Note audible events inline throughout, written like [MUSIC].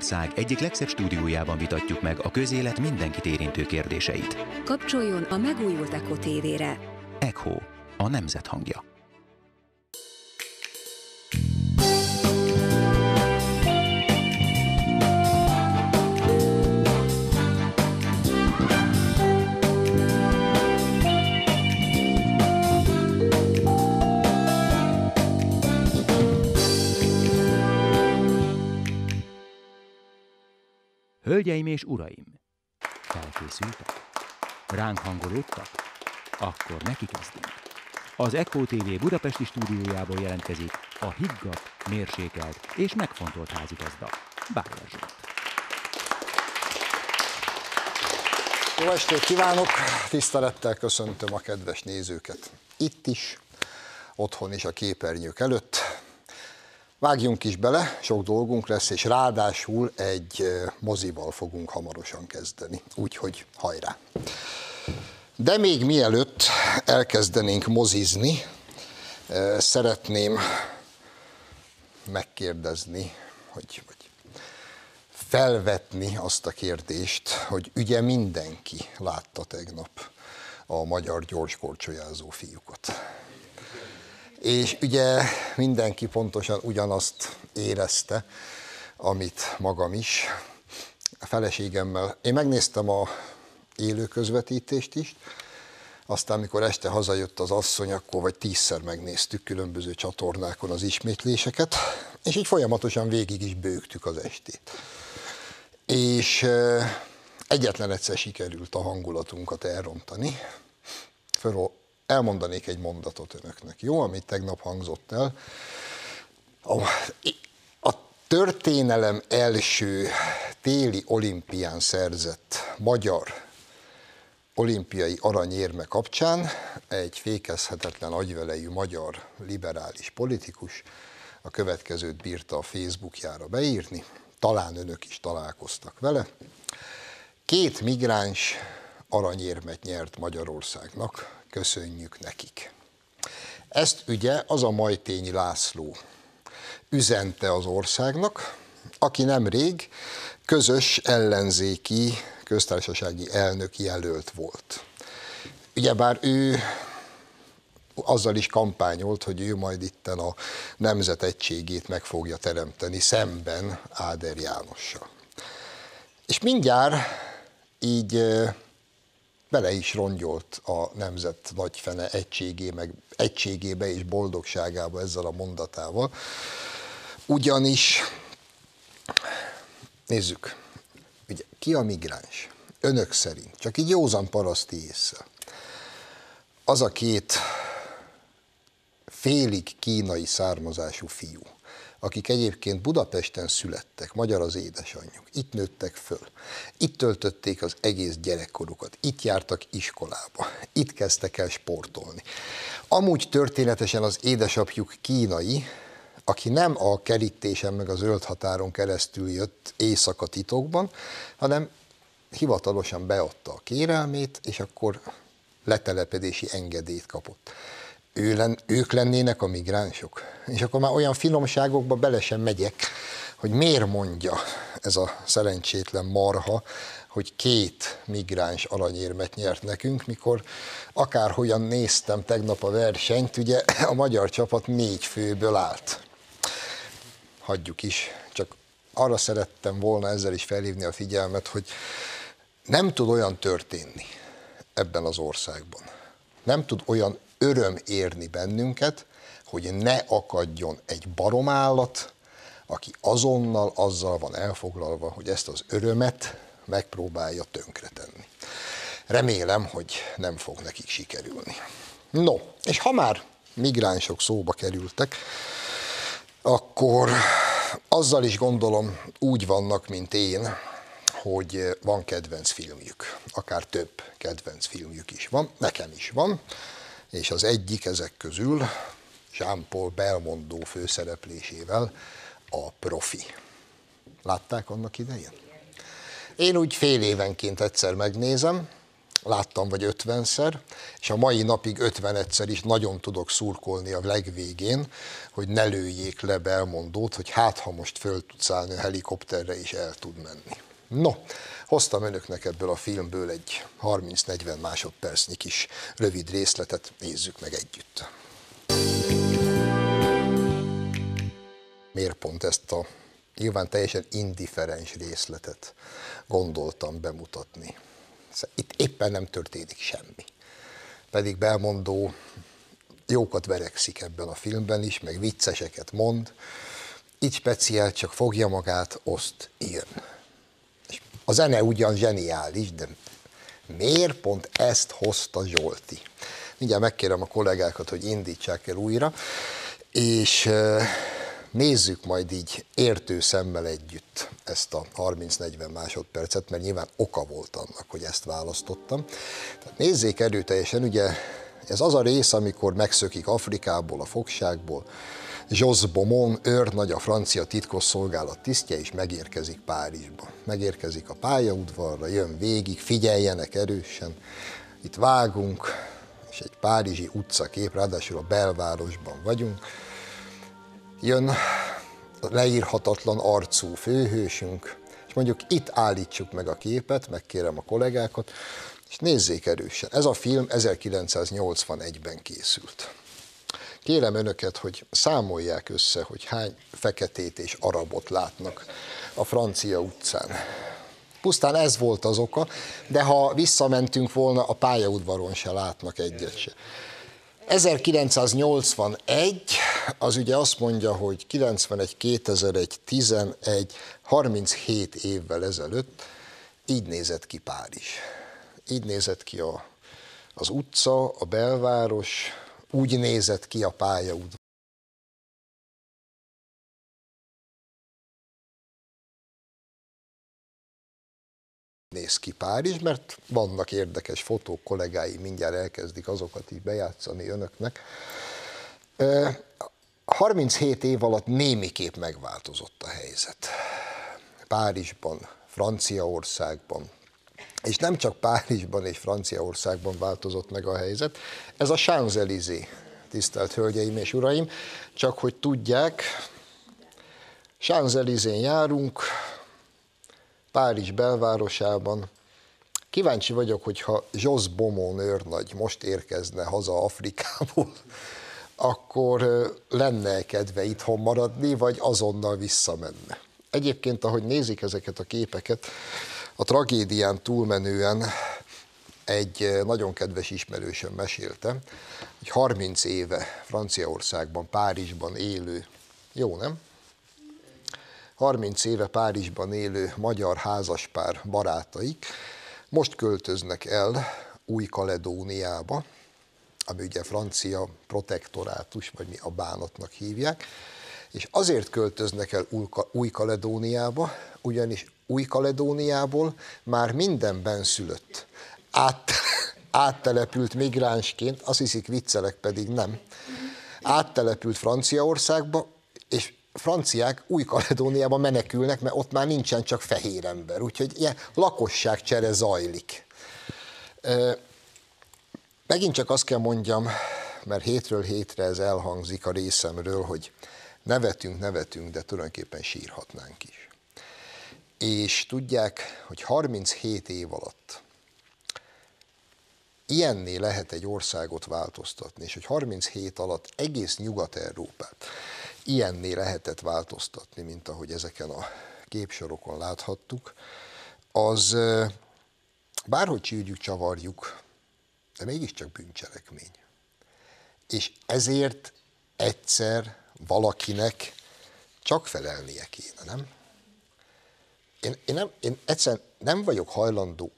Magyarország egyik legszebb stúdiójában vitatjuk meg a közélet mindenkit érintő kérdéseit. Kapcsoljon a megújult Eko TV-re. Echo, a nemzet hangja. Hölgyeim és uraim! Felkészültek? Ránk hangolódtak? Akkor neki kezdünk. Az Echo TV budapesti stúdiójából jelentkezik a higgadt, mérsékelt és megfontolt házigazda, Bájer Zsolt. Jó estét kívánok! Tisztelettel köszöntöm a kedves nézőket. Itt is, otthon is a képernyők előtt. Vágjunk is bele, sok dolgunk lesz, és ráadásul egy mozival fogunk hamarosan kezdeni, úgyhogy hajrá! De még mielőtt elkezdenénk mozizni, szeretném megkérdezni, hogy, hogy felvetni azt a kérdést, hogy ugye mindenki látta tegnap a magyar gyorskorcsolyázó fiúkat. És ugye mindenki pontosan ugyanazt érezte, amit magam is. A feleségemmel, én megnéztem a élő közvetítést is, aztán, amikor este hazajött az asszony, akkor vagy tízszer megnéztük különböző csatornákon az ismétléseket, és így folyamatosan végig is bőgtük az estét. És egyetlen egyszer sikerült a hangulatunkat elrontani. Föl, elmondanék egy mondatot önöknek, jó, amit tegnap hangzott el. A, a történelem első téli olimpián szerzett magyar olimpiai aranyérme kapcsán egy fékezhetetlen agyvelejű magyar liberális politikus a következőt bírta a Facebookjára beírni, talán önök is találkoztak vele. Két migráns aranyérmet nyert Magyarországnak, köszönjük nekik. Ezt ugye az a Majtényi László üzente az országnak, aki nemrég közös ellenzéki köztársasági elnök jelölt volt. Ugyebár ő azzal is kampányolt, hogy ő majd itten a nemzet egységét meg fogja teremteni szemben Áder Jánossal. És mindjárt így bele is rongyolt a nemzet nagyfene egységé, meg egységébe és boldogságába ezzel a mondatával. Ugyanis, nézzük, ugye ki a migráns? Önök szerint, csak így józan paraszti észre. Az a két félig kínai származású fiú, akik egyébként Budapesten születtek, magyar az édesanyjuk, itt nőttek föl, itt töltötték az egész gyerekkorukat, itt jártak iskolába, itt kezdtek el sportolni. Amúgy történetesen az édesapjuk kínai, aki nem a kerítésen meg a zöld határon keresztül jött éjszaka titokban, hanem hivatalosan beadta a kérelmét, és akkor letelepedési engedélyt kapott ő ők lennének a migránsok. És akkor már olyan finomságokba bele sem megyek, hogy miért mondja ez a szerencsétlen marha, hogy két migráns aranyérmet nyert nekünk, mikor akárhogyan néztem tegnap a versenyt, ugye a magyar csapat négy főből állt. Hagyjuk is, csak arra szerettem volna ezzel is felhívni a figyelmet, hogy nem tud olyan történni ebben az országban. Nem tud olyan öröm érni bennünket, hogy ne akadjon egy baromállat, aki azonnal azzal van elfoglalva, hogy ezt az örömet megpróbálja tönkretenni. Remélem, hogy nem fog nekik sikerülni. No, és ha már migránsok szóba kerültek, akkor azzal is gondolom úgy vannak, mint én, hogy van kedvenc filmjük, akár több kedvenc filmjük is van, nekem is van, és az egyik ezek közül Jean-Paul Belmondo főszereplésével a profi. Látták annak idején? Én úgy fél évenként egyszer megnézem, láttam vagy ötvenszer, és a mai napig ötvenedszer is nagyon tudok szurkolni a legvégén, hogy ne lőjék le Belmondót, hogy hát ha most föl tudsz állni a helikopterre és el tud menni. No, hoztam önöknek ebből a filmből egy 30-40 másodpercnyi kis rövid részletet, nézzük meg együtt. Miért pont ezt a nyilván teljesen indiferens részletet gondoltam bemutatni? Itt éppen nem történik semmi. Pedig Belmondó jókat verekszik ebben a filmben is, meg vicceseket mond, így speciál csak fogja magát, oszt, jön. A zene ugyan zseniális, de miért pont ezt hozta Zsolti? Mindjárt megkérem a kollégákat, hogy indítsák el újra, és nézzük majd így értő szemmel együtt ezt a 30-40 másodpercet, mert nyilván oka volt annak, hogy ezt választottam. Tehát nézzék erőteljesen, ugye ez az a rész, amikor megszökik Afrikából, a fogságból, Jos Beaumont, őrnagy, a francia titkosszolgálat tisztje, és megérkezik Párizsba. Megérkezik a pályaudvarra, jön végig, figyeljenek erősen. Itt vágunk, és egy párizsi utcakép, ráadásul a belvárosban vagyunk jön a leírhatatlan arcú főhősünk, és mondjuk itt állítsuk meg a képet, megkérem a kollégákat, és nézzék erősen. Ez a film 1981-ben készült. Kérem önöket, hogy számolják össze, hogy hány feketét és arabot látnak a francia utcán. Pusztán ez volt az oka, de ha visszamentünk volna, a pályaudvaron se látnak egyet se. 1981, az ugye azt mondja, hogy 91, 2001, 11, 37 évvel ezelőtt így nézett ki Párizs. Így nézett ki a, az utca, a belváros, úgy nézett ki a pályaudvar. néz ki Párizs, mert vannak érdekes fotók, kollégái mindjárt elkezdik azokat így bejátszani önöknek. 37 év alatt némiképp megváltozott a helyzet. Párizsban, Franciaországban, és nem csak Párizsban és Franciaországban változott meg a helyzet, ez a Champs-Élysées, tisztelt Hölgyeim és Uraim, csak hogy tudják, Champs-Élysées járunk, Párizs belvárosában. Kíváncsi vagyok, hogyha Jos Bomon őrnagy most érkezne haza Afrikából, akkor lenne kedve itthon maradni, vagy azonnal visszamenne. Egyébként, ahogy nézik ezeket a képeket, a tragédián túlmenően egy nagyon kedves ismerősöm mesélte, hogy 30 éve Franciaországban, Párizsban élő, jó nem? 30 éve Párizsban élő magyar házaspár barátaik most költöznek el Új-Kaledóniába, ami ugye francia protektorátus, vagy mi a bánatnak hívják, és azért költöznek el Új-Kaledóniába, ugyanis Új-Kaledóniából már minden benszülött. Át, áttelepült migránsként, azt hiszik viccelek, pedig nem. Áttelepült Franciaországba, és franciák Új-Kaledóniába menekülnek, mert ott már nincsen csak fehér ember, úgyhogy ilyen lakosságcsere zajlik. Megint csak azt kell mondjam, mert hétről hétre ez elhangzik a részemről, hogy nevetünk, nevetünk, de tulajdonképpen sírhatnánk is. És tudják, hogy 37 év alatt ilyenné lehet egy országot változtatni, és hogy 37 alatt egész Nyugat-Európát ilyenné lehetett változtatni, mint ahogy ezeken a képsorokon láthattuk, az bárhogy csírjük, csavarjuk, de mégiscsak bűncselekmény. És ezért egyszer valakinek csak felelnie kéne, nem? Én, én, nem, én egyszerűen nem vagyok hajlandó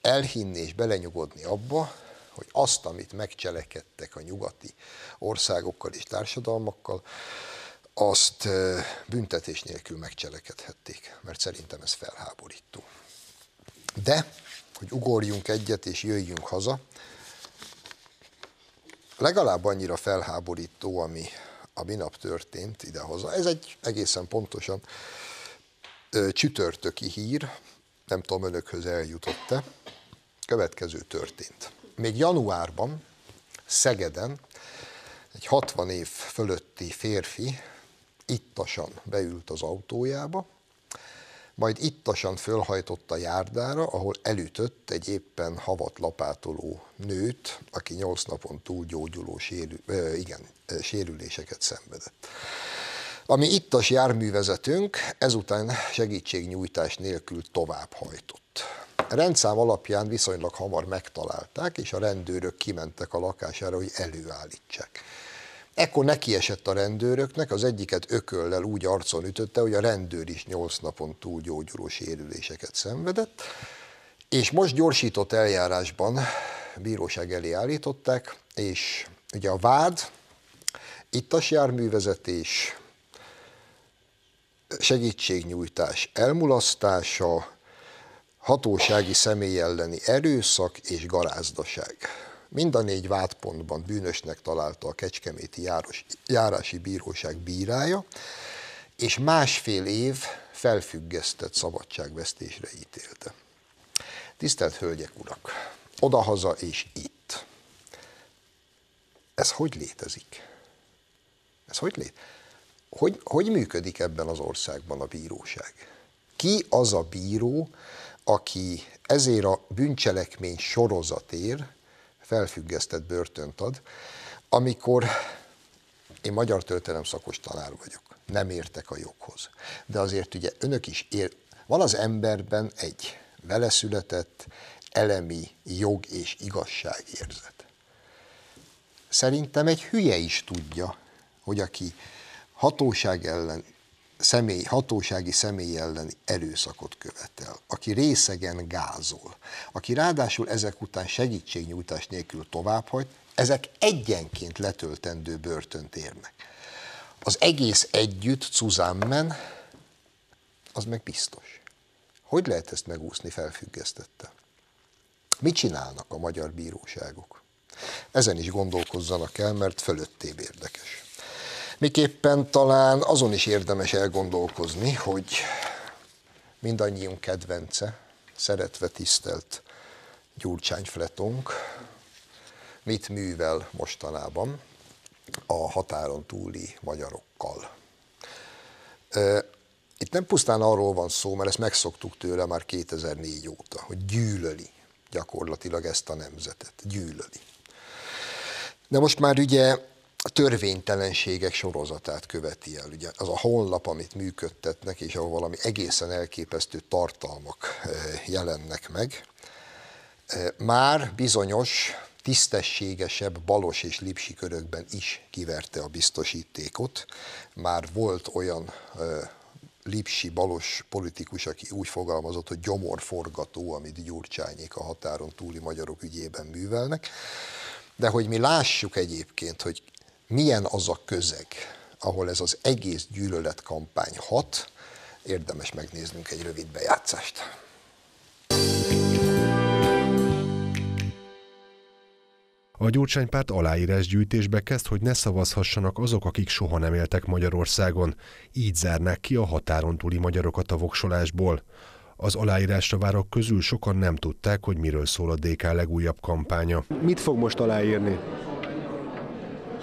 elhinni és belenyugodni abba, hogy azt, amit megcselekedtek a nyugati országokkal és társadalmakkal, azt büntetés nélkül megcselekedhették, mert szerintem ez felháborító. De, hogy ugorjunk egyet és jöjjünk haza, legalább annyira felháborító, ami a minap történt idehaza. Ez egy egészen pontosan csütörtöki hír, nem tudom önökhöz eljutott-e, következő történt. Még januárban Szegeden egy 60 év fölötti férfi ittasan beült az autójába, majd ittasan fölhajtott a járdára, ahol elütött egy éppen havat lapátoló nőt, aki nyolc napon túl gyógyuló sérül, igen, sérüléseket szenvedett. Ami ittas járművezetőnk ezután segítségnyújtás nélkül tovább hajtott. A rendszám alapján viszonylag hamar megtalálták, és a rendőrök kimentek a lakására, hogy előállítsák. Ekkor nekiesett a rendőröknek, az egyiket ököllel úgy arcon ütötte, hogy a rendőr is nyolc napon túl gyógyuló sérüléseket szenvedett, és most gyorsított eljárásban bíróság elé állították, és ugye a vád, ittas járművezetés, segítségnyújtás elmulasztása, hatósági személy elleni erőszak és garázdaság. Mind a négy vádpontban bűnösnek találta a Kecskeméti járos, járási bíróság bírája, és másfél év felfüggesztett szabadságvesztésre ítélte. Tisztelt Hölgyek, Urak! Odahaza és itt. Ez hogy létezik? Ez hogy létezik? Hogy, hogy működik ebben az országban a bíróság? Ki az a bíró, aki ezért a bűncselekmény sorozatért felfüggesztett börtönt ad, amikor én magyar történelem szakos tanár vagyok, nem értek a joghoz. De azért ugye önök is ér, van az emberben egy veleszületett, elemi jog és igazságérzet. Szerintem egy hülye is tudja, hogy aki hatóság ellen, személy, hatósági személy ellen erőszakot követel, aki részegen gázol, aki ráadásul ezek után segítségnyújtás nélkül továbbhagy, ezek egyenként letöltendő börtönt érnek. Az egész együtt Cuzammen, az meg biztos. Hogy lehet ezt megúszni felfüggesztette? Mit csinálnak a magyar bíróságok? Ezen is gondolkozzanak el, mert fölöttébb érdekes. Miképpen talán azon is érdemes elgondolkozni, hogy mindannyiunk kedvence, szeretve tisztelt Gyurcsány Fletonk, mit művel mostanában a határon túli magyarokkal. Itt nem pusztán arról van szó, mert ezt megszoktuk tőle már 2004 óta, hogy gyűlöli gyakorlatilag ezt a nemzetet, gyűlöli. De most már ugye a törvénytelenségek sorozatát követi el. Ugye az a honlap, amit működtetnek, és ahol valami egészen elképesztő tartalmak eh, jelennek meg, eh, már bizonyos tisztességesebb balos és lipsi körökben is kiverte a biztosítékot. Már volt olyan eh, lipsi balos politikus, aki úgy fogalmazott, hogy gyomorforgató, amit Gyurcsányék a határon túli magyarok ügyében művelnek. De hogy mi lássuk egyébként, hogy milyen az a közeg, ahol ez az egész gyűlöletkampány hat, érdemes megnéznünk egy rövid bejátszást. A Gyurcsánypárt aláírásgyűjtésbe kezd, hogy ne szavazhassanak azok, akik soha nem éltek Magyarországon. Így zárnák ki a határon túli magyarokat a voksolásból. Az aláírásra várok közül sokan nem tudták, hogy miről szól a DK legújabb kampánya. Mit fog most aláírni?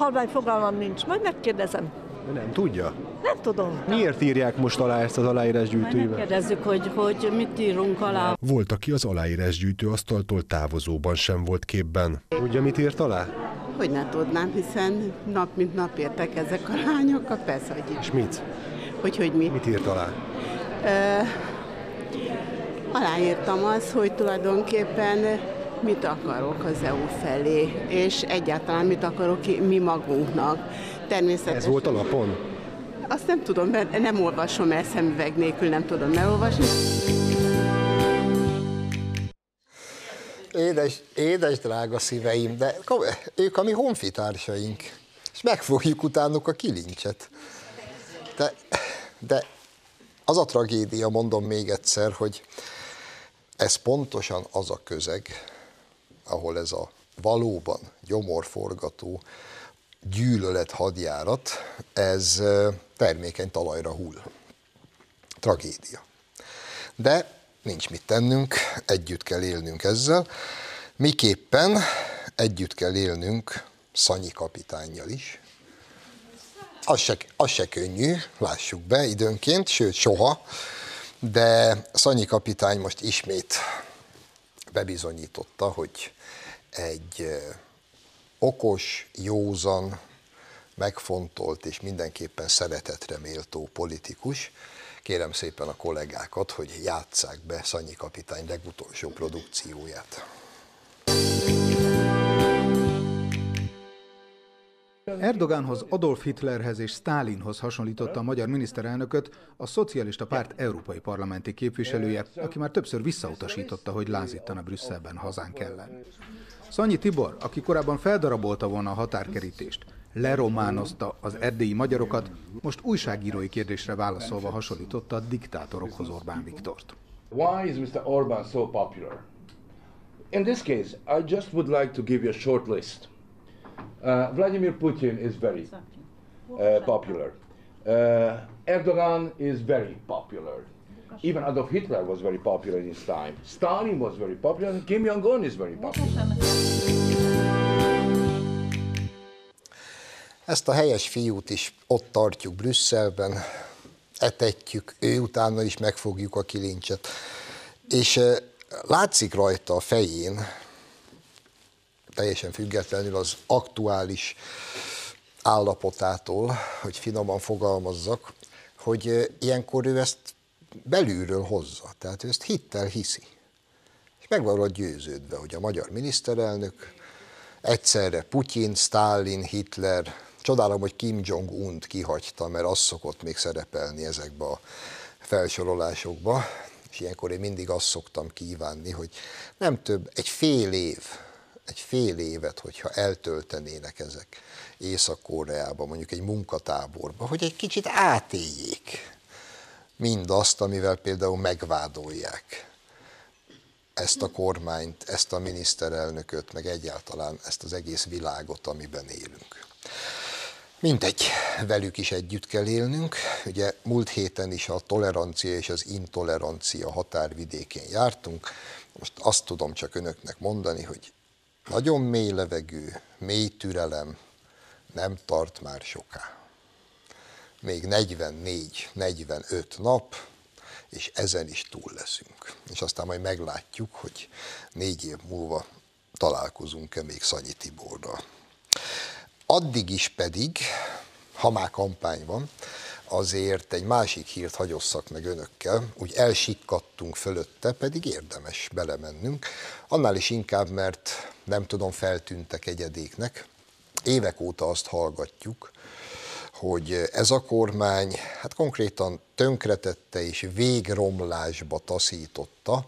Halvány fogalmam nincs, majd megkérdezem. De nem tudja? Nem tudom. Miért írják most alá ezt az aláírásgyűjtőivel? Kérdezzük, hogy, hogy mit írunk alá. Volt, aki az aláírásgyűjtő asztaltól távozóban sem volt képben. Tudja, mit írt alá? Hogy ne tudnám, hiszen nap mint nap értek ezek a lányokkal, persze, hogy És mit? Hogy, hogy mit? Mit írt alá? Ö, aláírtam az, hogy tulajdonképpen mit akarok az EU felé, és egyáltalán mit akarok mi magunknak. Természetesen. Ez volt a lapon? Azt nem tudom, mert nem olvasom el szemüveg nélkül, nem tudom elolvasni. Édes, édes drága szíveim, de ők a mi honfitársaink, és megfogjuk utánuk a kilincset. De, de az a tragédia, mondom még egyszer, hogy ez pontosan az a közeg, ahol ez a valóban gyomorforgató gyűlölet hadjárat, ez termékeny talajra hull. Tragédia. De nincs mit tennünk, együtt kell élnünk ezzel. Miképpen együtt kell élnünk Szanyi kapitányjal is. Az se, az se könnyű, lássuk be időnként, sőt soha, de Szanyi kapitány most ismét bebizonyította, hogy egy okos, józan, megfontolt és mindenképpen szeretetre méltó politikus. Kérem szépen a kollégákat, hogy játsszák be Szanyi kapitány legutolsó produkcióját. Erdogánhoz, Adolf Hitlerhez és Stálinhoz hasonlította a magyar miniszterelnököt a Szocialista Párt európai parlamenti képviselője, aki már többször visszautasította, hogy lázítana Brüsszelben hazánk ellen. Szanyi Tibor, aki korábban feldarabolta volna a határkerítést, lerománozta az erdélyi magyarokat, most újságírói kérdésre válaszolva hasonlította a diktátorokhoz Orbán Viktort. Why is Mr. Orbán so popular? In this case, I just would like to give you a short list. Uh, Vladimir Putin is very uh, popular. Uh, Erdogan is very popular. Even Adolf Hitler was very popular in his time. Stalin was very popular, and Kim Jong-un is very popular. Ezt a helyes fiút is ott tartjuk Brüsszelben, etetjük, ő utána is megfogjuk a kilincset. És látszik rajta a fején, teljesen függetlenül az aktuális állapotától, hogy finoman fogalmazzak, hogy ilyenkor ő ezt belülről hozza, tehát ő ezt hittel hiszi. És meg van győződve, hogy a magyar miniszterelnök egyszerre Putyin, Stalin, Hitler, csodálom, hogy Kim Jong-unt kihagyta, mert az szokott még szerepelni ezekbe a felsorolásokba, és ilyenkor én mindig azt szoktam kívánni, hogy nem több, egy fél év, egy fél évet, hogyha eltöltenének ezek Észak-Koreában, mondjuk egy munkatáborba, hogy egy kicsit átéljék mindazt, amivel például megvádolják ezt a kormányt, ezt a miniszterelnököt, meg egyáltalán ezt az egész világot, amiben élünk. Mindegy, velük is együtt kell élnünk. Ugye múlt héten is a tolerancia és az intolerancia határvidékén jártunk. Most azt tudom csak önöknek mondani, hogy nagyon mély levegő, mély türelem nem tart már soká. Még 44-45 nap, és ezen is túl leszünk. És aztán majd meglátjuk, hogy négy év múlva találkozunk-e még Szanyi Tiborral. Addig is pedig, ha már kampány van, azért egy másik hírt hagyosszak meg önökkel, úgy elsikkadtunk fölötte, pedig érdemes belemennünk, annál is inkább, mert nem tudom, feltűntek egyedéknek. Évek óta azt hallgatjuk, hogy ez a kormány hát konkrétan tönkretette és végromlásba taszította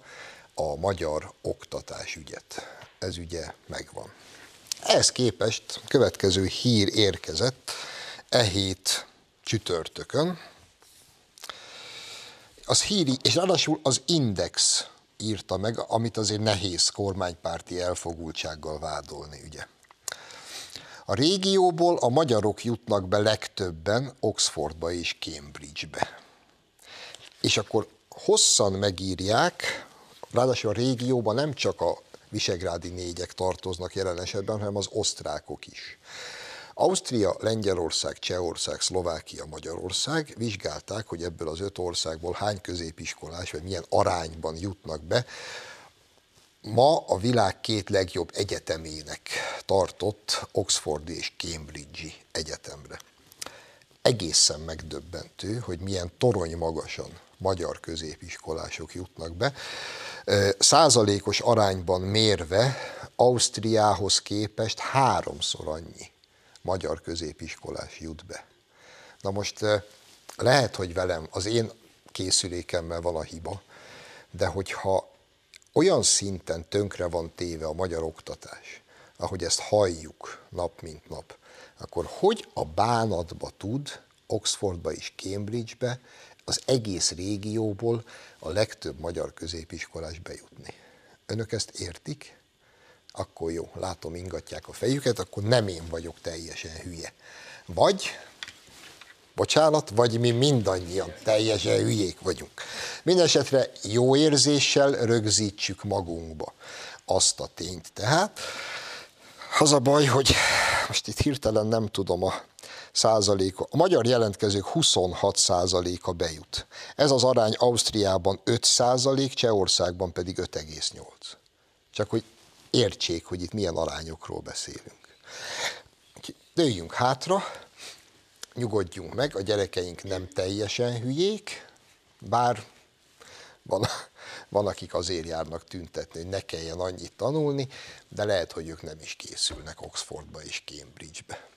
a magyar oktatásügyet. Ez ugye megvan. Ehhez képest következő hír érkezett e hét csütörtökön. Az híri, és ráadásul az Index írta meg, amit azért nehéz kormánypárti elfogultsággal vádolni, ugye. A régióból a magyarok jutnak be legtöbben Oxfordba és Cambridgebe. És akkor hosszan megírják, ráadásul a régióban nem csak a visegrádi négyek tartoznak jelen esetben, hanem az osztrákok is. Ausztria, Lengyelország, Csehország, Szlovákia, Magyarország vizsgálták, hogy ebből az öt országból hány középiskolás, vagy milyen arányban jutnak be ma a világ két legjobb egyetemének tartott Oxford és Cambridge egyetemre. Egészen megdöbbentő, hogy milyen torony magasan magyar középiskolások jutnak be. Százalékos arányban mérve Ausztriához képest háromszor annyi magyar középiskolás jut be. Na most lehet, hogy velem, az én készülékemmel van a hiba, de hogyha olyan szinten tönkre van téve a magyar oktatás, ahogy ezt halljuk nap mint nap, akkor hogy a bánatba tud Oxfordba és Cambridgebe az egész régióból a legtöbb magyar középiskolás bejutni? Önök ezt értik? Akkor jó, látom ingatják a fejüket, akkor nem én vagyok teljesen hülye. Vagy Bocsánat, vagy mi mindannyian teljesen hülyék vagyunk. Mindenesetre jó érzéssel rögzítsük magunkba azt a tényt. Tehát az a baj, hogy most itt hirtelen nem tudom a százaléka, a magyar jelentkezők 26 százaléka bejut. Ez az arány Ausztriában 5 százalék, Csehországban pedig 5,8. Csak hogy értsék, hogy itt milyen arányokról beszélünk. Dőljünk hátra, nyugodjunk meg, a gyerekeink nem teljesen hülyék, bár van, van, akik azért járnak tüntetni, hogy ne kelljen annyit tanulni, de lehet, hogy ők nem is készülnek Oxfordba és Cambridgebe.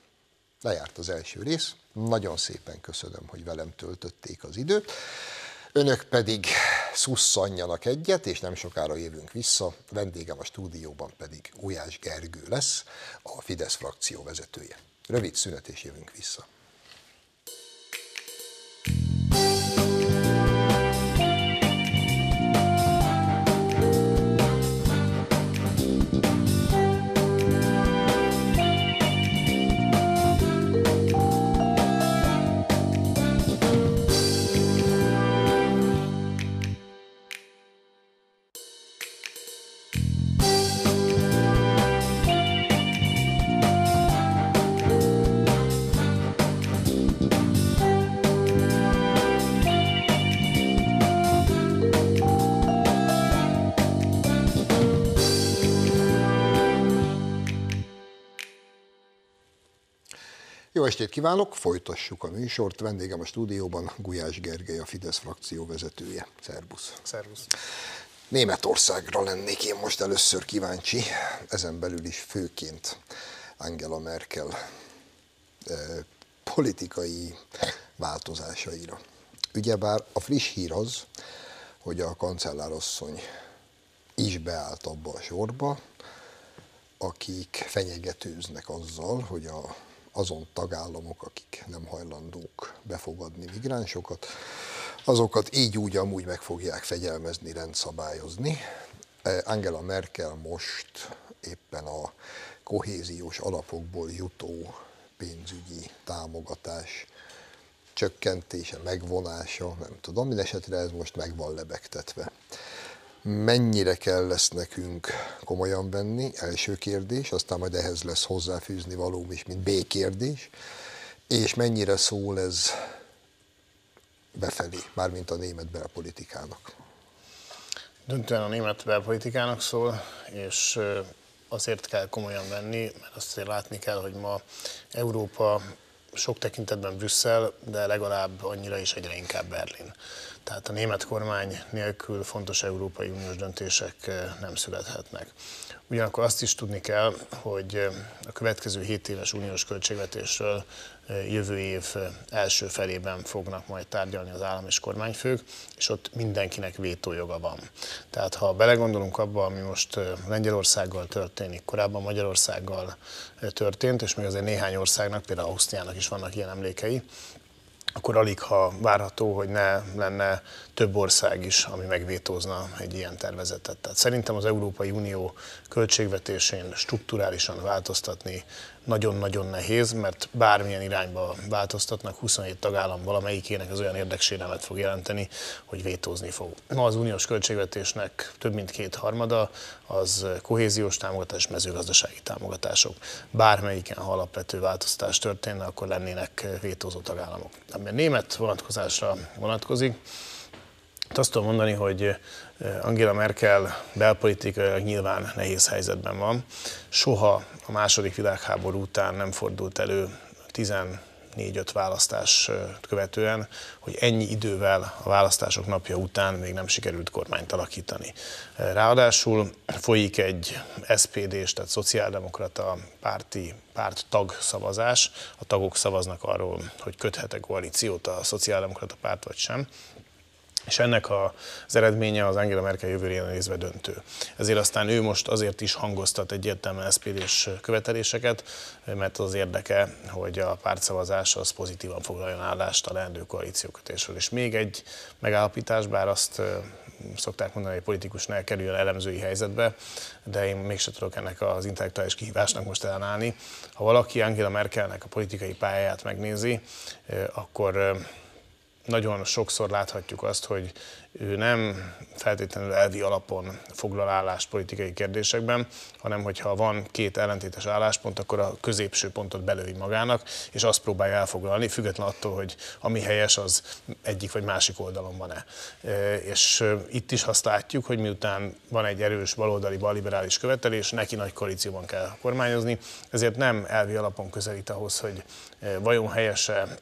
Lejárt az első rész, nagyon szépen köszönöm, hogy velem töltötték az időt. Önök pedig szusszanjanak egyet, és nem sokára jövünk vissza. Vendégem a stúdióban pedig Ujás Gergő lesz, a Fidesz frakció vezetője. Rövid szünet, és jövünk vissza. Estét kívánok, folytassuk a műsort. Vendégem a stúdióban Gulyás Gergely, a Fidesz frakció vezetője. Szerbusz. Szervusz. Németországra lennék én most először kíváncsi, ezen belül is főként Angela Merkel eh, politikai változásaira. Ugyebár a friss hír az, hogy a kancellárasszony is beállt abba a sorba, akik fenyegetőznek azzal, hogy a azon tagállamok, akik nem hajlandók befogadni migránsokat, azokat így úgy amúgy meg fogják fegyelmezni, rendszabályozni. E, Angela Merkel most éppen a kohéziós alapokból jutó pénzügyi támogatás csökkentése, megvonása, nem tudom, mindesetre ez most meg van lebegtetve mennyire kell lesz nekünk komolyan venni, első kérdés, aztán majd ehhez lesz hozzáfűzni valóm is, mint B kérdés, és mennyire szól ez befelé, mármint a német belpolitikának. Döntően a német belpolitikának szól, és azért kell komolyan venni, mert azt azért látni kell, hogy ma Európa sok tekintetben Brüsszel, de legalább annyira is egyre inkább Berlin. Tehát a német kormány nélkül fontos Európai Uniós döntések eh, nem születhetnek. Ugyanakkor azt is tudni kell, hogy eh, a következő 7 éves uniós költségvetésről jövő év első felében fognak majd tárgyalni az állam és kormányfők, és ott mindenkinek vétójoga van. Tehát ha belegondolunk abba, ami most Lengyelországgal történik, korábban Magyarországgal történt, és még azért néhány országnak, például Ausztriának is vannak ilyen emlékei, akkor alig ha várható, hogy ne lenne több ország is, ami megvétózna egy ilyen tervezetet. Tehát szerintem az Európai Unió költségvetésén strukturálisan változtatni nagyon-nagyon nehéz, mert bármilyen irányba változtatnak, 27 tagállam valamelyikének az olyan érdeksérelmet fog jelenteni, hogy vétózni fog. Ma az uniós költségvetésnek több mint két harmada az kohéziós támogatás, mezőgazdasági támogatások. Bármelyiken, ha alapvető változtás történne, akkor lennének vétózó tagállamok. Ami a német vonatkozásra vonatkozik, azt tudom mondani, hogy Angela Merkel belpolitikailag nyilván nehéz helyzetben van. Soha a második világháború után nem fordult elő 14-5 választás követően, hogy ennyi idővel a választások napja után még nem sikerült kormányt alakítani. Ráadásul folyik egy SPD-s, tehát szociáldemokrata párti párt tag szavazás. A tagok szavaznak arról, hogy köthet-e koalíciót a szociáldemokrata párt vagy sem és ennek az eredménye az Angela Merkel jövőjére nézve döntő. Ezért aztán ő most azért is hangoztat egyértelműen SPD-s követeléseket, mert az érdeke, hogy a pártszavazás az pozitívan foglaljon állást a leendő koalíciókötésről. És még egy megállapítás, bár azt szokták mondani, hogy politikus ne kerüljön elemzői helyzetbe, de én mégsem tudok ennek az intellektuális kihívásnak most ellenállni. Ha valaki Angela Merkelnek a politikai pályáját megnézi, akkor nagyon sokszor láthatjuk azt, hogy ő nem feltétlenül elvi alapon foglal állást politikai kérdésekben, hanem hogyha van két ellentétes álláspont, akkor a középső pontot belői magának, és azt próbálja elfoglalni, független attól, hogy ami helyes, az egyik vagy másik oldalon van-e. És itt is azt látjuk, hogy miután van egy erős baloldali, balliberális követelés, neki nagy koalícióban kell kormányozni, ezért nem elvi alapon közelít ahhoz, hogy vajon helyese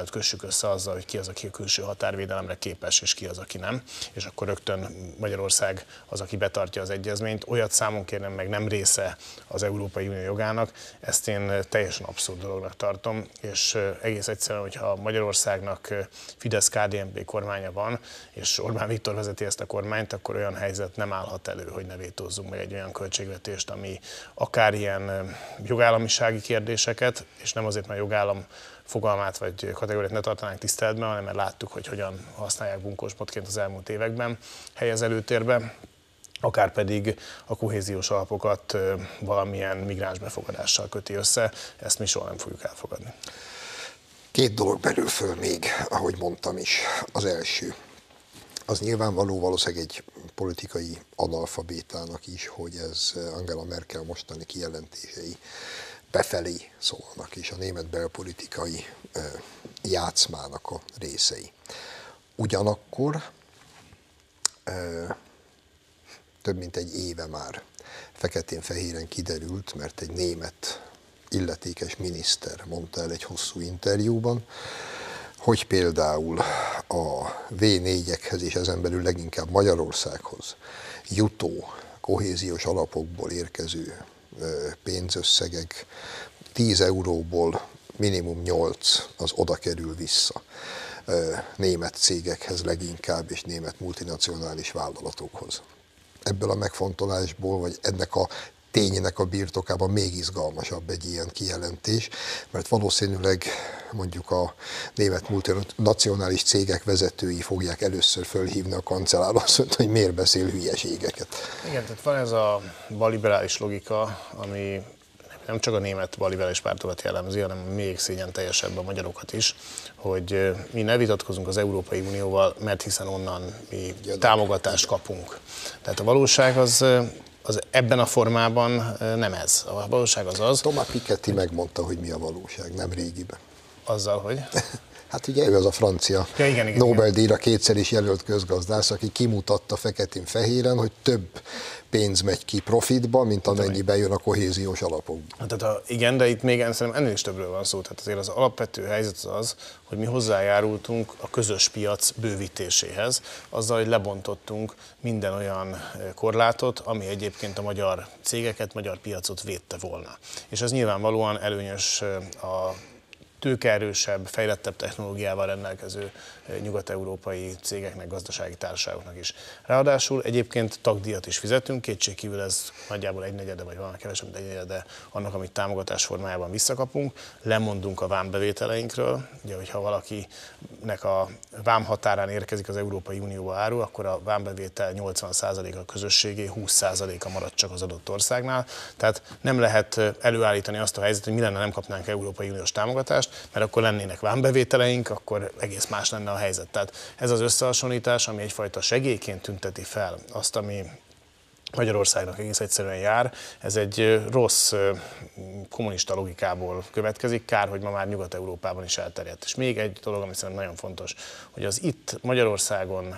struktúrál kössük össze azzal, hogy ki az, aki a külső határvédelemre képes, és ki az, aki nem. És akkor rögtön Magyarország az, aki betartja az egyezményt. Olyat számon kérnem meg nem része az Európai Unió jogának. Ezt én teljesen abszurd dolognak tartom, és egész egyszerűen, hogyha Magyarországnak Fidesz-KDNP kormánya van, és Orbán Viktor vezeti ezt a kormányt, akkor olyan helyzet nem állhat elő, hogy ne vétózzunk meg egy olyan költségvetést, ami akár ilyen jogállamisági kérdéseket, és nem azért, mert jogállam fogalmát vagy kategóriát ne tartanánk tiszteletben, hanem mert láttuk, hogy hogyan használják bunkósmotként az elmúlt években, helyez előtérbe, akár pedig a kohéziós alapokat valamilyen migráns befogadással köti össze, ezt mi soha nem fogjuk elfogadni. Két dolog belül föl még, ahogy mondtam is. Az első, az nyilvánvaló valószínűleg egy politikai analfabétának is, hogy ez Angela Merkel mostani kijelentései befelé szólnak, és a német belpolitikai játszmának a részei. Ugyanakkor több mint egy éve már feketén-fehéren kiderült, mert egy német illetékes miniszter mondta el egy hosszú interjúban, hogy például a V4-ekhez és ezen belül leginkább Magyarországhoz jutó kohéziós alapokból érkező pénzösszegek 10 euróból minimum 8 az oda kerül vissza német cégekhez leginkább, és német multinacionális vállalatokhoz. Ebből a megfontolásból, vagy ennek a ténynek a birtokában még izgalmasabb egy ilyen kijelentés, mert valószínűleg mondjuk a német multinacionális cégek vezetői fogják először fölhívni a kancellárat, hogy miért beszél hülyeségeket. Igen, tehát van ez a baliberális logika, ami nem csak a német baliberális pártokat jellemzi, hanem még szégyen teljesebb a magyarokat is, hogy mi ne vitatkozunk az Európai Unióval, mert hiszen onnan mi támogatást kapunk. Tehát a valóság az az ebben a formában nem ez. A valóság az az... Thomas Piketty megmondta, hogy mi a valóság, nem régiben. Azzal, hogy? [LAUGHS] Hát ugye ő az a francia ja, igen, igen, Nobel-díjra kétszer is jelölt közgazdász, aki kimutatta feketén-fehéren, hogy több pénz megy ki profitba, mint amennyi bejön a kohéziós alapokba. Hát, tehát a, igen, de itt még szerintem ennél is többről van szó. Tehát azért az alapvető helyzet az az, hogy mi hozzájárultunk a közös piac bővítéséhez, azzal, hogy lebontottunk minden olyan korlátot, ami egyébként a magyar cégeket, magyar piacot védte volna. És ez nyilvánvalóan előnyös a tőkeerősebb, fejlettebb technológiával rendelkező nyugat-európai cégeknek, gazdasági társaságoknak is. Ráadásul egyébként tagdíjat is fizetünk, kétségkívül ez nagyjából egy negyede, vagy valami kevesebb, mint egy negyede annak, amit támogatás formájában visszakapunk. Lemondunk a vámbevételeinkről, ugye, hogyha valakinek a vám határán érkezik az Európai Unióba áru, akkor a vámbevétel 80% a közösségé, 20%-a marad csak az adott országnál. Tehát nem lehet eh, előállítani azt a helyzetet, hogy mi lenne, nem kapnánk Európai Uniós támogatást, mert akkor lennének vámbevételeink, akkor egész más lenne a helyzet. Tehát ez az összehasonlítás, ami egyfajta segélyként tünteti fel azt, ami Magyarországnak egész egyszerűen jár. Ez egy rossz kommunista logikából következik, kár, hogy ma már Nyugat-Európában is elterjedt. És még egy dolog, ami szerintem nagyon fontos, hogy az itt Magyarországon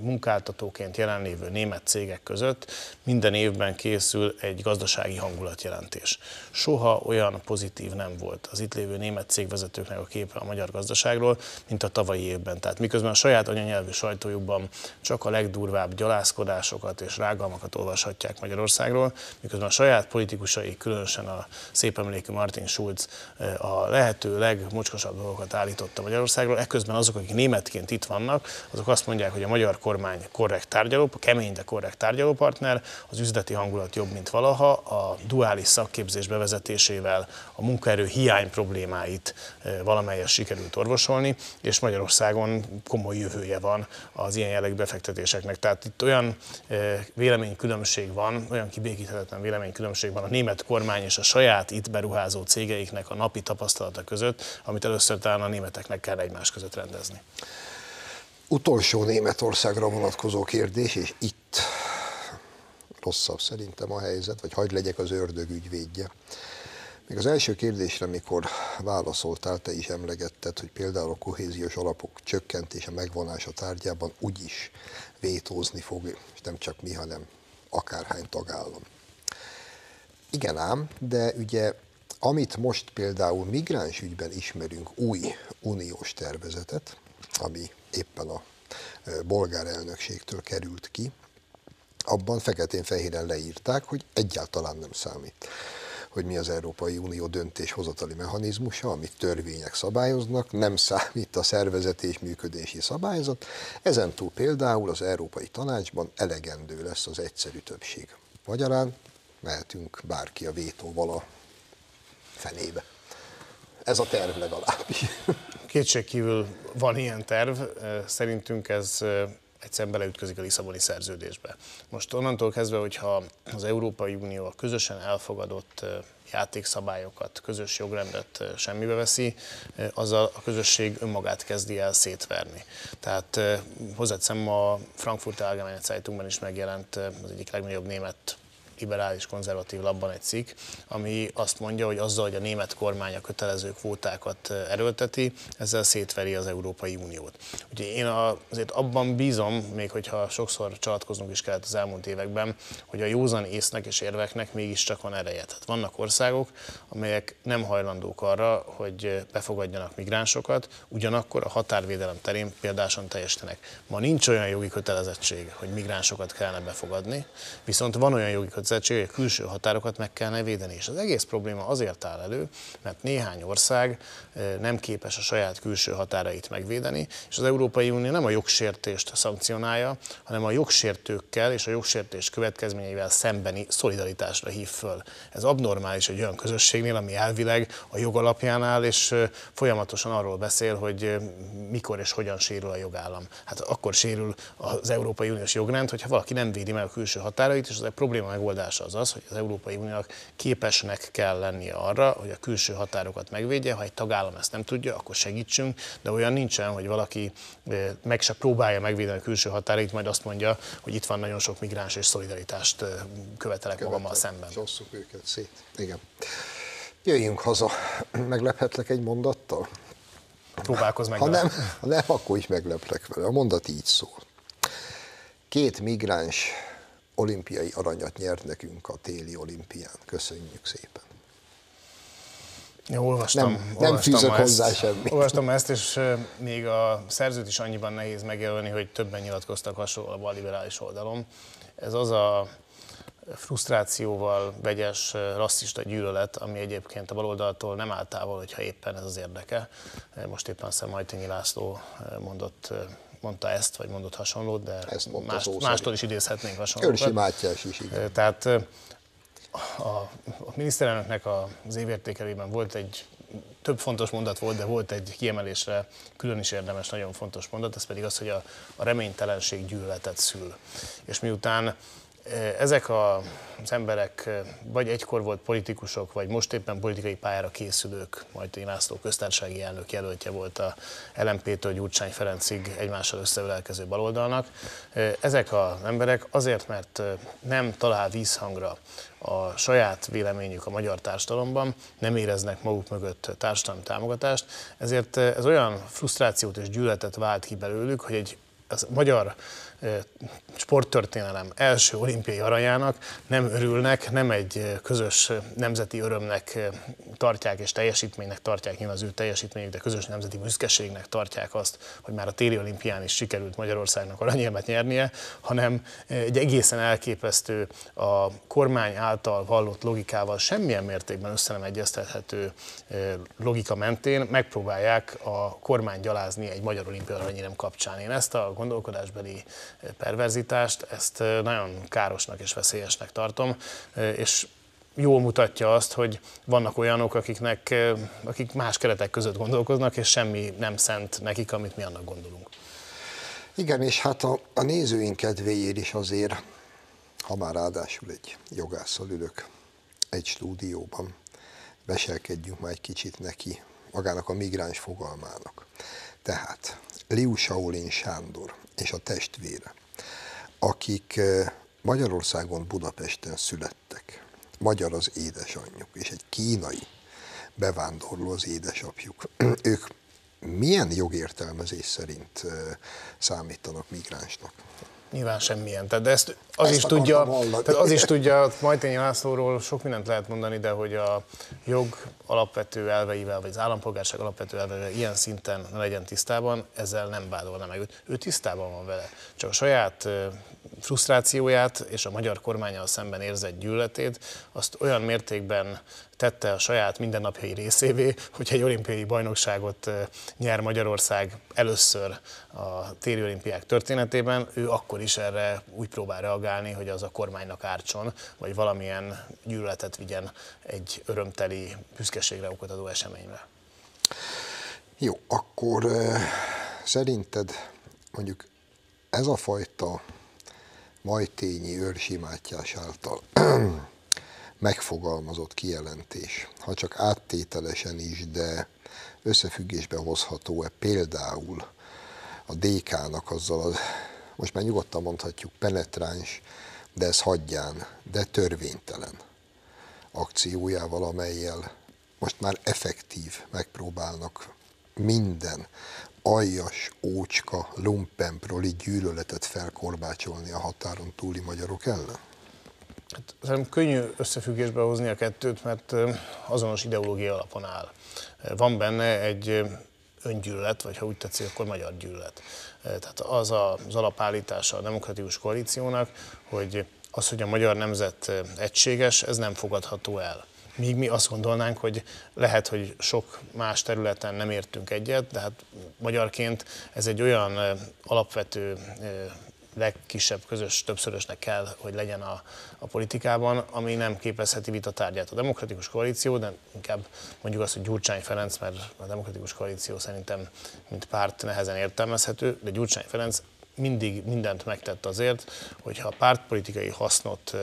munkáltatóként jelenlévő német cégek között minden évben készül egy gazdasági hangulatjelentés. Soha olyan pozitív nem volt az itt lévő német cégvezetőknek a képe a magyar gazdaságról, mint a tavalyi évben. Tehát miközben a saját anyanyelvű sajtójukban csak a legdurvább gyalászkodásokat és rágalmakat olvashatják Magyarországról, miközben a saját politikusai, különösen a szép emlékű Martin Schulz eh, a lehető legmocskosabb dolgokat állította Magyarországról, ekközben azok, akik németként itt vannak, azok azt mondják, hogy a magyar kormány korrekt tárgyaló, kemény, de korrekt tárgyalópartner, az üzleti hangulat jobb, mint valaha, a duális szakképzés bevezetésével a munkaerő hiány problémáit valamelyes sikerült orvosolni, és Magyarországon komoly jövője van az ilyen jellegű befektetéseknek. Tehát itt olyan véleménykülönbség van, olyan kibékíthetetlen véleménykülönbség van a német kormány és a saját itt beruházó cégeiknek a napi tapasztalata között, amit először talán a németeknek kell egymás között rendezni. Utolsó Németországra vonatkozó kérdés, és itt rosszabb szerintem a helyzet, vagy hagyd legyek az ördög ügyvédje. Még az első kérdésre, mikor válaszoltál, te is emlegetted, hogy például a kohéziós alapok csökkentése, megvonása tárgyában úgyis vétózni fog, és nem csak mi, hanem akárhány tagállam. Igen ám, de ugye amit most például migráns ügyben ismerünk új uniós tervezetet, ami éppen a bolgár elnökségtől került ki, abban feketén-fehéren leírták, hogy egyáltalán nem számít hogy mi az Európai Unió döntéshozatali mechanizmusa, amit törvények szabályoznak, nem számít a szervezeti és működési szabályzat, ezen túl például az Európai Tanácsban elegendő lesz az egyszerű többség. Magyarán mehetünk bárki a vétóval a fenébe. Ez a terv legalábbis. Kétségkívül van ilyen terv, szerintünk ez egyszerűen beleütközik a Lisszaboni szerződésbe. Most onnantól kezdve, hogyha az Európai Unió a közösen elfogadott játékszabályokat, közös jogrendet semmibe veszi, azzal a közösség önmagát kezdi el szétverni. Tehát hozzáteszem, a Frankfurt Allgemeine Zeitungban is megjelent az egyik legnagyobb német liberális konzervatív labban egy cikk, ami azt mondja, hogy azzal, hogy a német kormány a kötelező kvótákat erőlteti, ezzel szétveri az Európai Uniót. Úgyhogy én azért abban bízom, még hogyha sokszor csalatkoznunk is kellett az elmúlt években, hogy a józan észnek és érveknek mégiscsak van ereje. Tehát vannak országok, amelyek nem hajlandók arra, hogy befogadjanak migránsokat, ugyanakkor a határvédelem terén példáson teljesítenek. Ma nincs olyan jogi kötelezettség, hogy migránsokat kellene befogadni, viszont van olyan jogi kötelezettség, kötelezettség, hogy a külső határokat meg kellene védeni. És az egész probléma azért áll elő, mert néhány ország nem képes a saját külső határait megvédeni, és az Európai Unió nem a jogsértést szankcionálja, hanem a jogsértőkkel és a jogsértés következményeivel szembeni szolidaritásra hív föl. Ez abnormális egy olyan közösségnél, ami elvileg a jogalapján áll, és folyamatosan arról beszél, hogy mikor és hogyan sérül a jogállam. Hát akkor sérül az Európai Uniós jogrend, hogyha valaki nem védi meg a külső határait, és az egy probléma megoldás megoldása az az, hogy az Európai Uniónak képesnek kell lennie arra, hogy a külső határokat megvédje, ha egy tagállam ezt nem tudja, akkor segítsünk, de olyan nincsen, hogy valaki meg se próbálja megvédeni a külső határait, majd azt mondja, hogy itt van nagyon sok migráns és szolidaritást követelek Követel, magammal szemben. Osszuk őket szét. Igen. Jöjjünk haza. [CLEARS THROAT] Meglephetlek egy mondattal? Próbálkozz meg. Ha nem, ha nem, akkor is megleplek vele. A mondat így szól. Két migráns olimpiai aranyat nyert nekünk a téli olimpián. Köszönjük szépen. Jó, olvastam. Nem, nem olvastam fűzök ezt, hozzá semmit. Olvastam ezt, és még a szerzőt is annyiban nehéz megjelölni, hogy többen nyilatkoztak hasonlóan a liberális oldalon. Ez az a frusztrációval vegyes rasszista gyűlölet, ami egyébként a baloldaltól nem áll távol, hogyha éppen ez az érdeke. Most éppen Szem Majtinyi László mondott mondta ezt, vagy mondott hasonlót, de ezt más, mástól is idézhetnénk hasonlókat. Körsi Mátyás is, igen. Tehát a, a miniszterelnöknek az évértékelében volt egy több fontos mondat volt, de volt egy kiemelésre külön is érdemes, nagyon fontos mondat, ez pedig az, hogy a, a reménytelenség gyűlöletet szül. És miután ezek az emberek vagy egykor volt politikusok, vagy most éppen politikai pályára készülők, majd én László köztársasági elnök jelöltje volt a LMP-től Gyurcsány Ferencig egymással összeülelkező baloldalnak. Ezek az emberek azért, mert nem talál vízhangra a saját véleményük a magyar társadalomban, nem éreznek maguk mögött társadalmi támogatást, ezért ez olyan frusztrációt és gyűlöletet vált ki belőlük, hogy egy az magyar sporttörténelem első olimpiai aranyának nem örülnek, nem egy közös nemzeti örömnek tartják és teljesítménynek tartják nyilván az ő teljesítményük, de közös nemzeti büszkeségnek tartják azt, hogy már a téli olimpián is sikerült Magyarországnak aranyérmet nyernie, hanem egy egészen elképesztő a kormány által vallott logikával semmilyen mértékben össze nem egyeztethető logika mentén megpróbálják a kormány gyalázni egy magyar olimpiai aranyérem kapcsán. Én ezt a gondolkodásbeli perverzitást, ezt nagyon károsnak és veszélyesnek tartom, és jól mutatja azt, hogy vannak olyanok, akiknek, akik más keretek között gondolkoznak, és semmi nem szent nekik, amit mi annak gondolunk. Igen, és hát a, a nézőink kedvéért is azért, ha már ráadásul egy jogásszal ülök egy stúdióban, beselkedjünk már egy kicsit neki, magának a migráns fogalmának. Tehát Liu Shaolin Sándor és a testvére, akik Magyarországon, Budapesten születtek, magyar az édesanyjuk, és egy kínai bevándorló az édesapjuk. [CLEARS THROAT] ők milyen jogértelmezés szerint számítanak migránsnak? Nyilván semmilyen. Tehát de ezt az ezt is tudja, tehát az is tudja, Majtényi Lászlóról sok mindent lehet mondani, de hogy a jog alapvető elveivel, vagy az állampolgárság alapvető elveivel ilyen szinten ne legyen tisztában, ezzel nem vádolna meg őt. Ő tisztában van vele. Csak a saját frusztrációját és a magyar kormányal szemben érzett gyűlöletét, azt olyan mértékben tette a saját mindennapjai részévé, hogy egy olimpiai bajnokságot nyer Magyarország először a téli olimpiák történetében, ő akkor is erre úgy próbál reagálni, hogy az a kormánynak ártson, vagy valamilyen gyűlöletet vigyen egy örömteli, büszkeségre okot adó eseményre. Jó, akkor szerinted mondjuk ez a fajta Majtényi Őrsi Mátyás által [CLEARS THROAT] megfogalmazott kijelentés, ha csak áttételesen is, de összefüggésbe hozható-e például a DK-nak azzal az, most már nyugodtan mondhatjuk, penetráns, de ez hagyján, de törvénytelen akciójával, amelyel most már effektív megpróbálnak minden aljas, ócska, lumpenproli gyűlöletet felkorbácsolni a határon túli magyarok ellen? Hát, szerintem könnyű összefüggésbe hozni a kettőt, mert azonos ideológia alapon áll. Van benne egy öngyűlölet, vagy ha úgy tetszik, akkor magyar gyűlölet. Tehát az az alapállítása a demokratikus koalíciónak, hogy az, hogy a magyar nemzet egységes, ez nem fogadható el. Míg mi azt gondolnánk, hogy lehet, hogy sok más területen nem értünk egyet, de hát magyarként ez egy olyan alapvető legkisebb közös többszörösnek kell, hogy legyen a, a politikában, ami nem képezheti vita tárgyát. A demokratikus koalíció, de inkább mondjuk azt, hogy Gyurcsány Ferenc, mert a demokratikus koalíció szerintem mint párt nehezen értelmezhető, de Gyurcsány Ferenc mindig mindent megtett azért, hogyha a pártpolitikai hasznot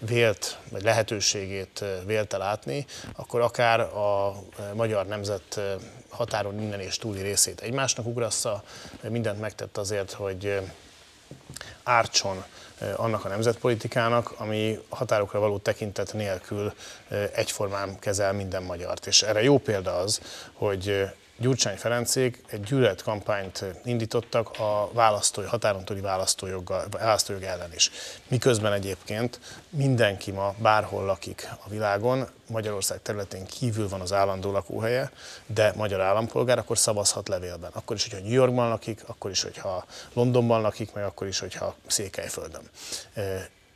vélt, vagy lehetőségét vélte látni, akkor akár a magyar nemzet határon minden és túli részét egymásnak ugrassza, mindent megtett azért, hogy ártson annak a nemzetpolitikának, ami határokra való tekintet nélkül egyformán kezel minden magyart. És erre jó példa az, hogy Gyurcsány Ferencék egy gyűlöletkampányt indítottak a választói, határon túli választójog, választójog ellen is. Miközben egyébként mindenki ma bárhol lakik a világon, Magyarország területén kívül van az állandó lakóhelye, de magyar állampolgár, akkor szavazhat levélben. Akkor is, hogyha New Yorkban lakik, akkor is, hogyha Londonban lakik, meg akkor is, hogyha Székelyföldön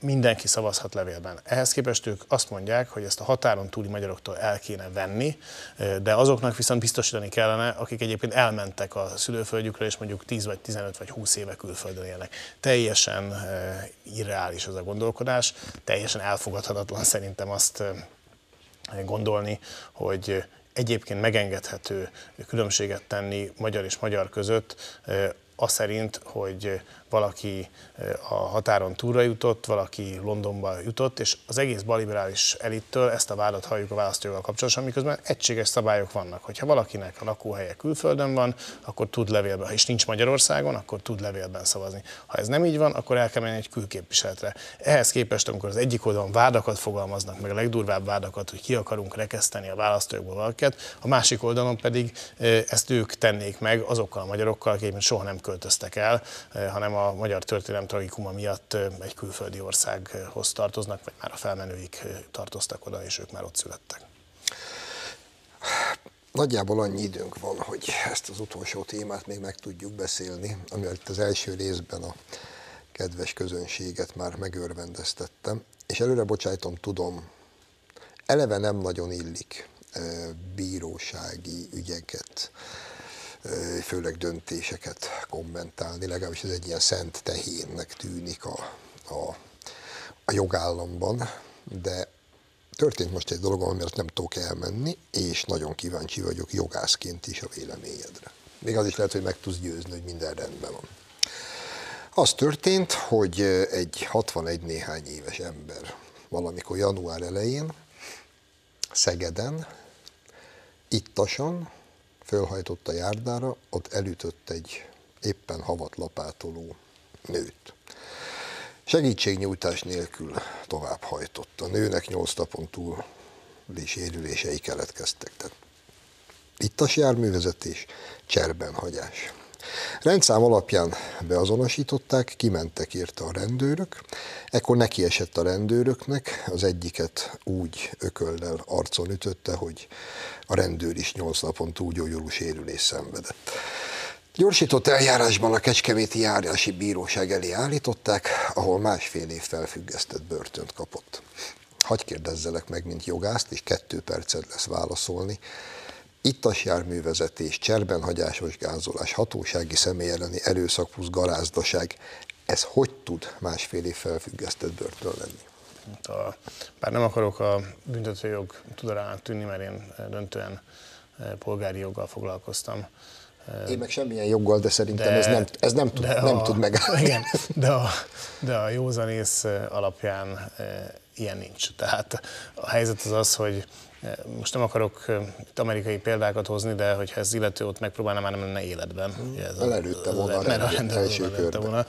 mindenki szavazhat levélben. Ehhez képest ők azt mondják, hogy ezt a határon túli magyaroktól el kéne venni, de azoknak viszont biztosítani kellene, akik egyébként elmentek a szülőföldjükre, és mondjuk 10 vagy 15 vagy 20 éve külföldön élnek. Teljesen irreális az a gondolkodás, teljesen elfogadhatatlan szerintem azt gondolni, hogy egyébként megengedhető különbséget tenni magyar és magyar között, az szerint, hogy valaki eh, a határon túlra jutott, valaki Londonba jutott, és az egész baliberális elittől ezt a vádat halljuk a választójoggal kapcsolatosan, miközben egységes szabályok vannak. Hogyha valakinek a lakóhelye külföldön van, akkor tud levélben, ha is nincs Magyarországon, akkor tud levélben szavazni. Ha ez nem így van, akkor el kell menni egy külképviseletre. Ehhez képest, amikor az egyik oldalon vádakat fogalmaznak, meg a legdurvább vádakat, hogy ki akarunk rekeszteni a választójogból valakiket, a másik oldalon pedig eh, ezt ők tennék meg azokkal a magyarokkal, akik soha nem költöztek el, eh, hanem a a magyar történelem tragikuma miatt egy külföldi országhoz tartoznak, vagy már a felmenőik tartoztak oda, és ők már ott születtek. Nagyjából annyi időnk van, hogy ezt az utolsó témát még meg tudjuk beszélni, amivel az első részben a kedves közönséget már megörvendeztettem, és előre bocsájtom, tudom, eleve nem nagyon illik bírósági ügyeket főleg döntéseket kommentálni, legalábbis ez egy ilyen szent tehénnek tűnik a, a, a jogállamban, de történt most egy dolog, amiért nem tudok elmenni, és nagyon kíváncsi vagyok jogászként is a véleményedre. Még az is lehet, hogy meg tudsz győzni, hogy minden rendben van. Az történt, hogy egy 61 néhány éves ember valamikor január elején Szegeden, ittasan, fölhajtott a járdára, ott elütött egy éppen havat lapátoló nőt. Segítségnyújtás nélkül tovább hajtott. A nőnek nyolc napon túl sérülései keletkeztek. Tehát ittas járművezetés, cserben hagyás. Rendszám alapján beazonosították, kimentek érte a rendőrök, ekkor neki esett a rendőröknek, az egyiket úgy ököllel arcon ütötte, hogy a rendőr is nyolc napon túl gyógyuló sérülés szenvedett. Gyorsított eljárásban a Kecskeméti Járási Bíróság elé állították, ahol másfél év felfüggesztett börtönt kapott. Hagy kérdezzelek meg, mint jogászt, és kettő percet lesz válaszolni. Ittas járművezetés, cserbenhagyásos gázolás, hatósági személy elleni erőszak plusz garázdaság, ez hogy tud másfél év felfüggesztett börtön lenni? A, bár nem akarok a büntetőjog tudarának tűnni, mert én döntően eh, polgári joggal foglalkoztam, én meg semmilyen joggal, de szerintem de, ez nem, ez nem, tud, nem a, tud megállni. [LAUGHS] Igen, de a, de a józanész alapján e, ilyen nincs. Tehát a helyzet az az, hogy most nem akarok itt amerikai példákat hozni, de hogyha ez illető ott megpróbálna, már nem lenne életben. Ez a, előtte volna, mert a rendőr volna.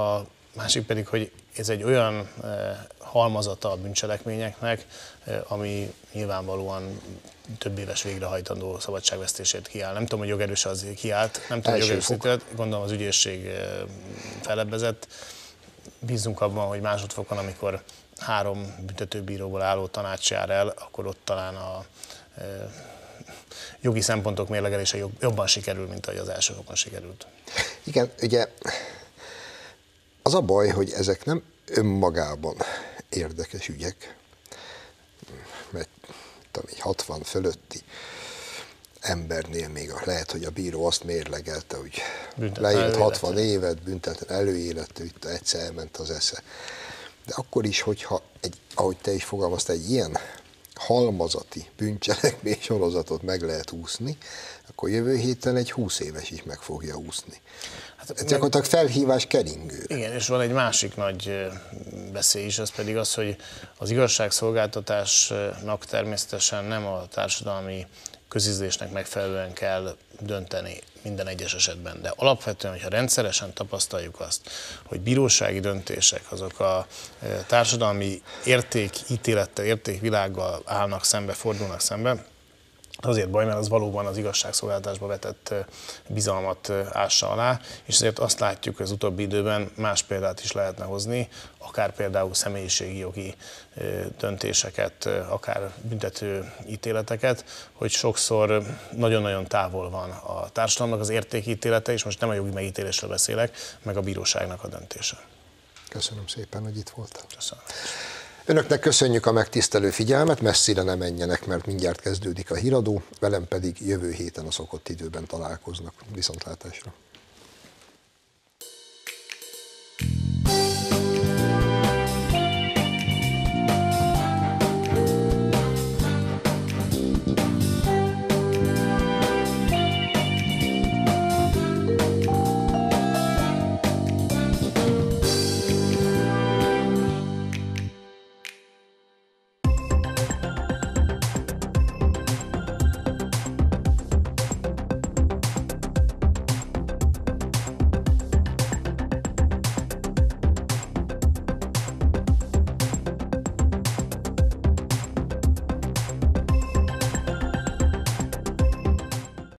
A másik pedig, hogy ez egy olyan halmazata a bűncselekményeknek, ami nyilvánvalóan több éves végrehajtandó szabadságvesztését kiáll. Nem tudom, hogy jogerős az kiállt, nem tudom, hogy jogerős gondolom az ügyészség felebbezett. Bízunk abban, hogy másodfokon, amikor három büntetőbíróból álló tanács jár el, akkor ott talán a jogi szempontok mérlegelése jobban sikerül, mint ahogy az első fokon sikerült. Igen, ugye az a baj, hogy ezek nem önmagában érdekes ügyek, mert tudom, egy 60 fölötti embernél még lehet, hogy a bíró azt mérlegelte, hogy leírt 60 évet, büntetlen előéletű, itt egyszer elment az esze. De akkor is, hogyha, egy, ahogy te is fogalmaztál, egy ilyen halmazati bűncselekmény sorozatot meg lehet úszni, akkor jövő héten egy 20 éves is meg fogja úszni. Hát, Ez gyakorlatilag felhívás keringő. Igen, és van egy másik nagy veszély is, az pedig az, hogy az igazságszolgáltatásnak természetesen nem a társadalmi közizlésnek megfelelően kell dönteni minden egyes esetben. De alapvetően, hogyha rendszeresen tapasztaljuk azt, hogy bírósági döntések azok a társadalmi értékítélettel, értékvilággal állnak szembe, fordulnak szembe, azért baj, mert az valóban az igazságszolgáltatásba vetett bizalmat ássa alá, és ezért azt látjuk, hogy az utóbbi időben más példát is lehetne hozni, akár például személyiségi jogi döntéseket, akár büntető ítéleteket, hogy sokszor nagyon-nagyon távol van a társadalomnak az értékítélete, és most nem a jogi megítélésről beszélek, meg a bíróságnak a döntése. Köszönöm szépen, hogy itt voltál. Köszönöm. Önöknek köszönjük a megtisztelő figyelmet, messzire ne menjenek, mert mindjárt kezdődik a híradó, velem pedig jövő héten a szokott időben találkoznak. Viszontlátásra!